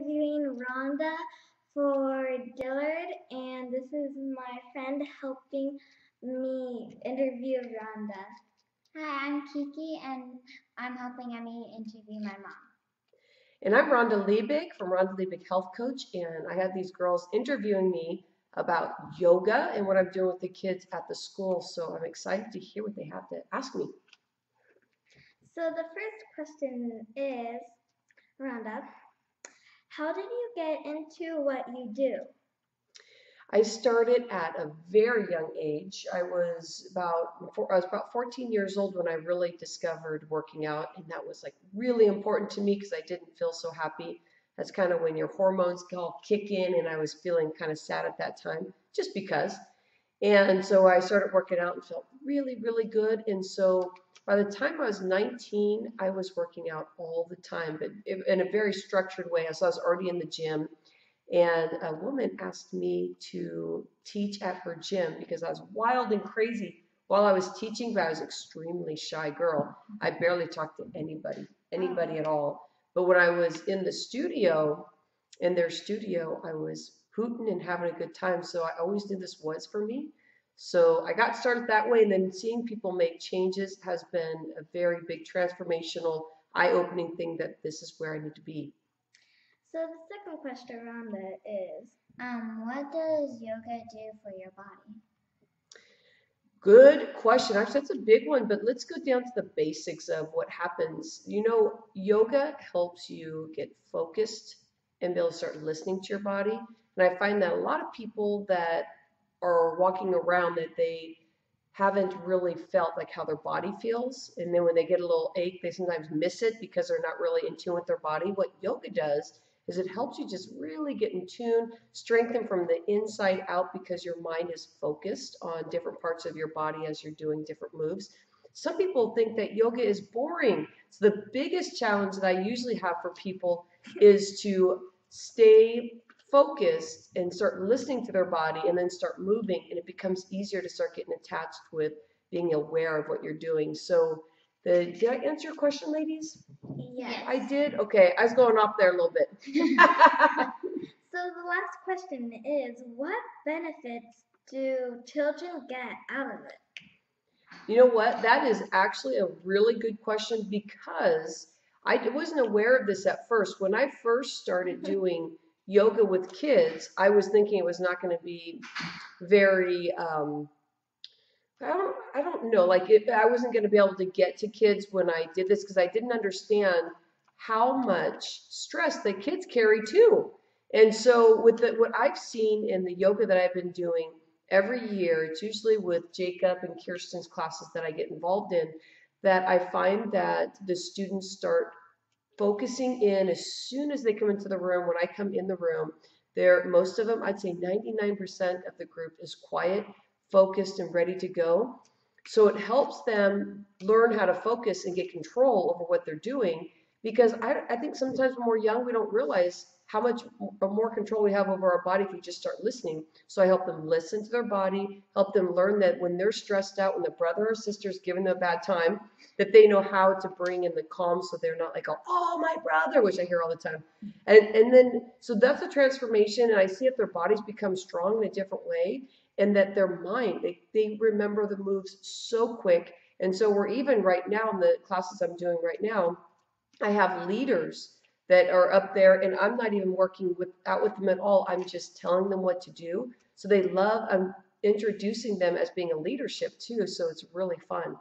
interviewing Rhonda for Dillard, and this is my friend helping me interview Rhonda. Hi, I'm Kiki, and I'm helping Emmy interview my mom. And I'm Rhonda Liebig from Rhonda Liebig Health Coach, and I have these girls interviewing me about yoga and what I'm doing with the kids at the school. So I'm excited to hear what they have to ask me. So the first question is, Rhonda, how did you get into what you do? I started at a very young age. I was about I was about 14 years old when I really discovered working out, and that was like really important to me because I didn't feel so happy. That's kind of when your hormones all kick in, and I was feeling kind of sad at that time, just because. And so I started working out and felt really, really good. And so by the time I was 19, I was working out all the time, but in a very structured way. So I was already in the gym. And a woman asked me to teach at her gym because I was wild and crazy while I was teaching, but I was extremely shy girl. I barely talked to anybody, anybody at all. But when I was in the studio, in their studio, I was hooting and having a good time. So I always knew this was for me. So I got started that way, and then seeing people make changes has been a very big transformational, eye-opening thing that this is where I need to be. So the second question around it is, um, what does yoga do for your body? Good question. Actually, that's a big one, but let's go down to the basics of what happens. You know, yoga helps you get focused and be able to start listening to your body. And I find that a lot of people that are walking around that they haven't really felt like how their body feels. And then when they get a little ache, they sometimes miss it because they're not really in tune with their body. What yoga does is it helps you just really get in tune, strengthen from the inside out because your mind is focused on different parts of your body as you're doing different moves. Some people think that yoga is boring. So the biggest challenge that I usually have for people is to stay focused and start listening to their body and then start moving and it becomes easier to start getting attached with being aware of what you're doing. So the, did I answer your question, ladies? yes. I did? Okay, I was going off there a little bit. so the last question is, what benefits do children get out of it? You know what? That is actually a really good question because I wasn't aware of this at first. When I first started doing yoga with kids, I was thinking it was not going to be very. Um, I don't. I don't know. Like I wasn't going to be able to get to kids when I did this because I didn't understand how much stress the kids carry too. And so with the, what I've seen in the yoga that I've been doing every year, it's usually with Jacob and Kirsten's classes that I get involved in, that I find that the students start focusing in as soon as they come into the room. When I come in the room, there most of them, I'd say 99% of the group is quiet, focused, and ready to go. So it helps them learn how to focus and get control over what they're doing because I, I think sometimes when we're young, we don't realize how much more control we have over our body if we just start listening. So I help them listen to their body, help them learn that when they're stressed out, when the brother or sister is giving them a bad time, that they know how to bring in the calm so they're not like, oh, my brother, which I hear all the time. And, and then, so that's a transformation. And I see that their bodies become strong in a different way and that their mind, they, they remember the moves so quick. And so we're even right now in the classes I'm doing right now, I have leaders that are up there and I'm not even working with out with them at all. I'm just telling them what to do. So they love I'm introducing them as being a leadership too. So it's really fun.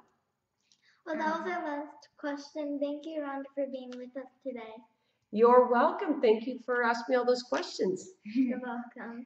Well, that was our last question. Thank you, Rhonda, for being with us today. You're welcome. Thank you for asking me all those questions. You're welcome.